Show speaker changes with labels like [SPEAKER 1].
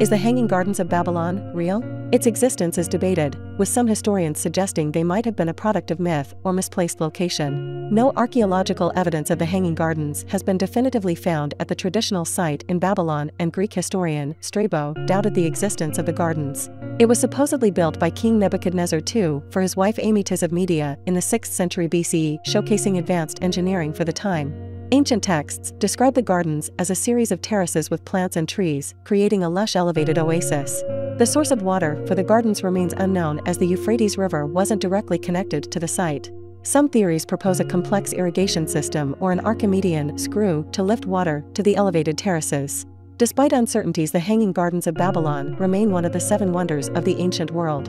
[SPEAKER 1] Is the Hanging Gardens of Babylon real? Its existence is debated, with some historians suggesting they might have been a product of myth or misplaced location. No archaeological evidence of the Hanging Gardens has been definitively found at the traditional site in Babylon and Greek historian, Strabo, doubted the existence of the gardens. It was supposedly built by King Nebuchadnezzar II for his wife Amytis of Media in the 6th century BCE showcasing advanced engineering for the time. Ancient texts describe the gardens as a series of terraces with plants and trees, creating a lush elevated oasis. The source of water for the gardens remains unknown as the Euphrates River wasn't directly connected to the site. Some theories propose a complex irrigation system or an Archimedean screw to lift water to the elevated terraces. Despite uncertainties the Hanging Gardens of Babylon remain one of the seven wonders of the ancient world.